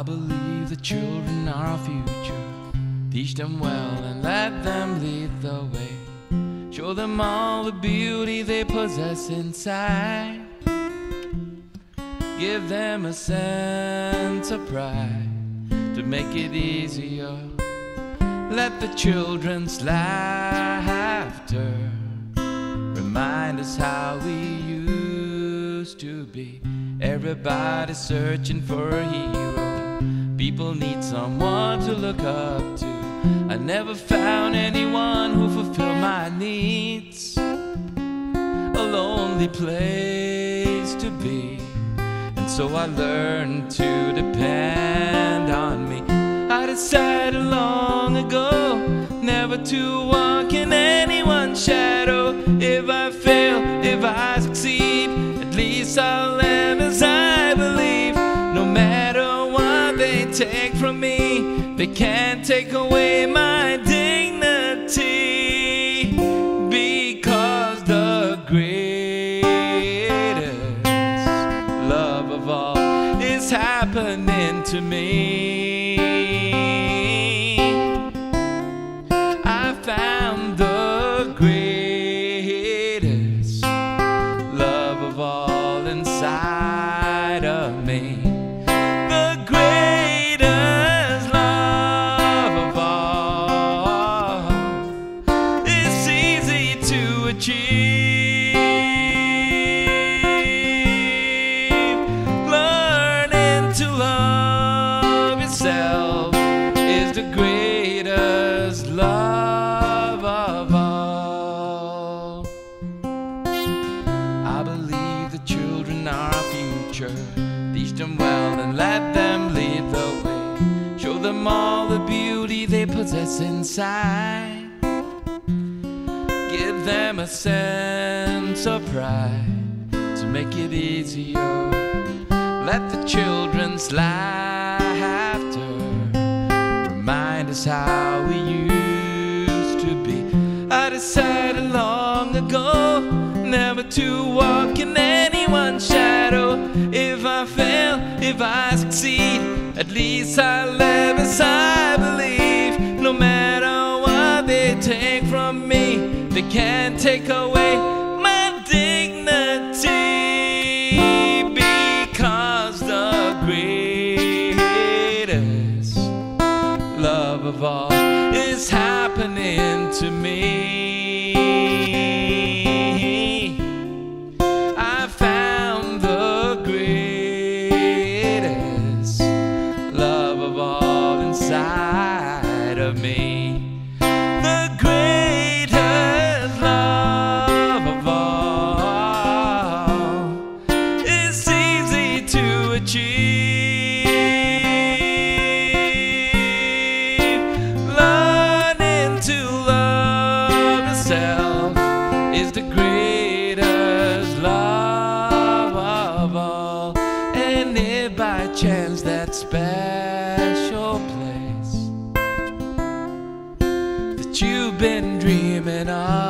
I believe the children are our future. Teach them well and let them lead the way. Show them all the beauty they possess inside. Give them a sense of pride to make it easier. Let the children's laughter remind us how we used to be. Everybody searching for a hero. People need someone to look up to. I never found anyone who fulfilled my needs. A lonely place to be. And so I learned to depend on me. I decided long ago never to walk in anyone's shadow. If I fail, if I succeed, at least I'll live from me, they can't take away my dignity. Because the greatest love of all is happening to me. I found the greatest love of all inside of me. Yourself is the greatest love of all. I believe the children are our future. Teach them well and let them lead the way. Show them all the beauty they possess inside. Give them a sense of pride to make it easier. Let the children laughter us how we used to be. I decided long ago never to walk in anyone's shadow. If I fail, if I succeed, at least I live as I believe. No matter what they take from me, they can't take away my dignity. Because the greatest of all is happening to me. I found the greatest love of all inside of me. Is the greatest love of all. And if by chance that special place that you've been dreaming of